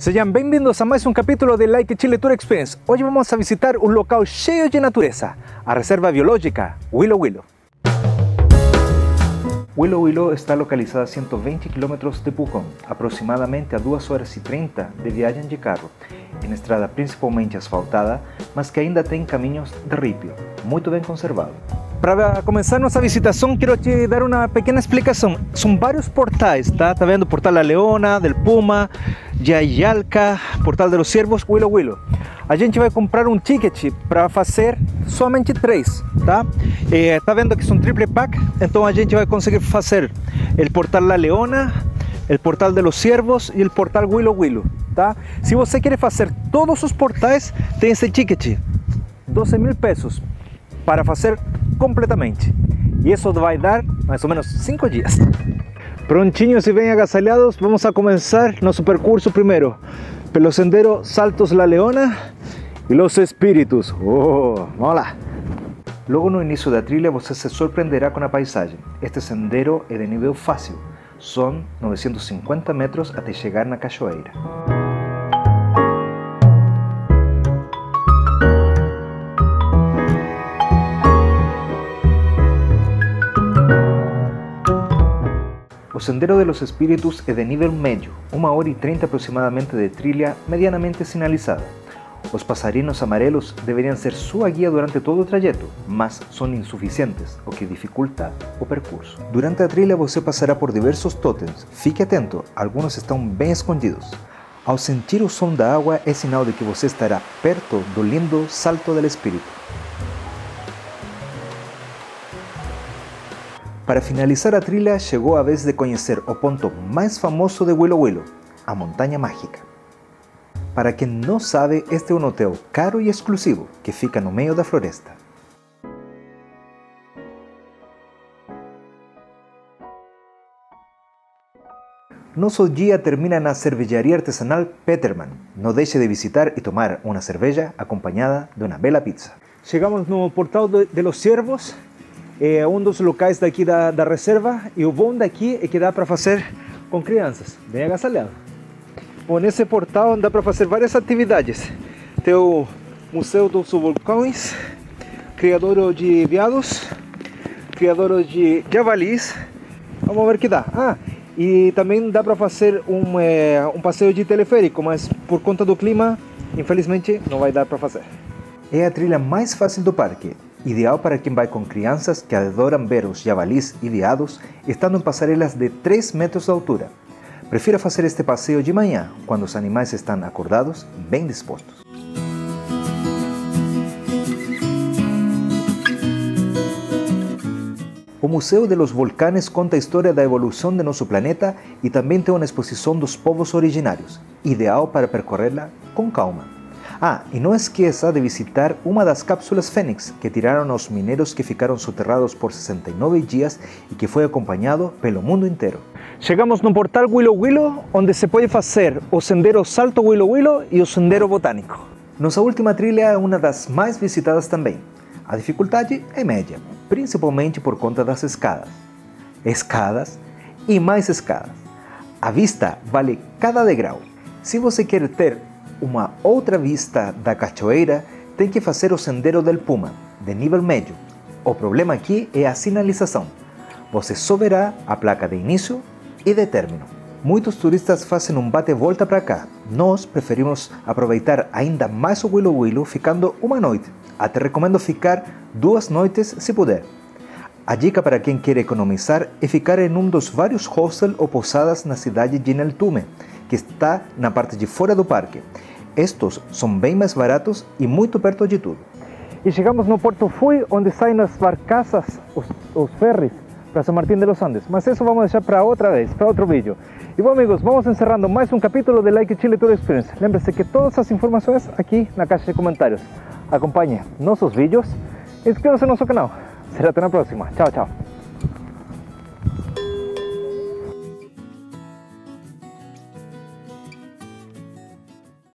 Sejam bem-vindos a mais um capítulo de Like Chile Tour Experience. Hoje vamos a visitar um local cheio de natureza, a Reserva Biológica Willow Willow. Willow Willow está localizada a 120 kilómetros de Pucón, aproximadamente a 2 horas e 30 de viagem de carro, em estrada principalmente asfaltada, mas que ainda tem caminhos de ripio, muito bem conservado. Para começar nossa visitação, quero te dar uma pequena explicação. São vários portais, tá? Tá vendo? Portal da Leona, del Puma, Yayalca, Portal de los Ciervos, Willow Willow. A gente vai comprar um ticket para fazer somente três, tá? É, tá vendo que são triple pack, então a gente vai conseguir fazer o Portal da Leona, o Portal de los Ciervos e o Portal Willow Willow, tá? Se você quer fazer todos os portais, tem esse ticket, 12 mil pesos para fazer completamente. E isso vai dar mais ou menos 5 dias. Prontinhos e bem agasalhados, vamos a começar nosso percurso primeiro pelo sendero Saltos La Leona e Los Espíritos. Oh, vamos lá! Logo no início da trilha você se surpreenderá com a paisagem. Este sendero é de nível fácil, são 950 metros até chegar na cachoeira. O Sendero de los Espíritus é de nível médio, 1 hora e 30 aproximadamente de trilha medianamente sinalizada. Os passarinhos amarelos deveriam ser sua guia durante todo o trajeto, mas são insuficientes, o que dificulta o percurso. Durante a trilha você passará por diversos totens. Fique atento, alguns estão bem escondidos. Ao sentir o som da água é sinal de que você estará perto do lindo Salto del Espírito. Para finalizar a trilha, chegou a vez de conhecer o ponto mais famoso de Willow Willow, a Montanha Mágica. Para quem não sabe, este é um hotel caro e exclusivo que fica no meio da floresta. Nosso dia termina na cervejaria artesanal Peterman. Não deixe de visitar e tomar uma cerveja acompanhada de uma bela pizza. Chegamos no Portal de los Ciervos, é um dos locais daqui da, da reserva e o bom daqui é que dá para fazer com crianças, bem agasalhado. Bom, nesse portal dá para fazer várias atividades. Tem o Museu dos Vulcões, criador de veados, criador de javalis. Vamos ver que dá. Ah, e também dá para fazer um, é, um passeio de teleférico, mas por conta do clima, infelizmente não vai dar para fazer. É a trilha mais fácil do parque, ideal para quem vai com crianças que adoram ver os javalis e veados, estando em passarelas de 3 metros de altura. Prefira fazer este passeio de manhã, quando os animais estão acordados e bem dispostos. O Museu de los Volcanes conta a história da evolução de nosso planeta e também tem uma exposição dos povos originários, ideal para percorrê-la com calma. Ah, e não esqueça de visitar uma das cápsulas Fênix que tiraram os mineiros que ficaram soterrados por 69 dias e que foi acompanhado pelo mundo inteiro. Chegamos no portal Willow Willow, onde se pode fazer o sendero Salto Willow Willow e o sendero botânico. Nossa última trilha é uma das mais visitadas também. A dificuldade é média, principalmente por conta das escadas. Escadas e mais escadas. A vista vale cada degrau. Se você quer ter uma outra vista da cachoeira, tem que fazer o Sendero del Puma, de nível médio. O problema aqui é a sinalização. Você só verá a placa de início e de término. Muitos turistas fazem um bate-volta para cá. Nós preferimos aproveitar ainda mais o Willow Willow ficando uma noite. Até recomendo ficar duas noites se puder. A dica para quem quer economizar é ficar em um dos vários hostels ou pousadas na cidade de Neltume, que está na parte de fora do parque. Estos são bem mais baratos e muito perto de tudo. E chegamos no Porto Fui, onde saem as barcaças, os, os ferries, para São Martín de los Andes. Mas isso vamos deixar para outra vez, para outro vídeo. E bom amigos, vamos encerrando mais um capítulo de Like Chile Tour Experience. Lembre-se que todas as informações aqui na caixa de comentários. Acompanhe nossos vídeos e inscreva-se no nosso canal. Será até na próxima. Tchau, tchau.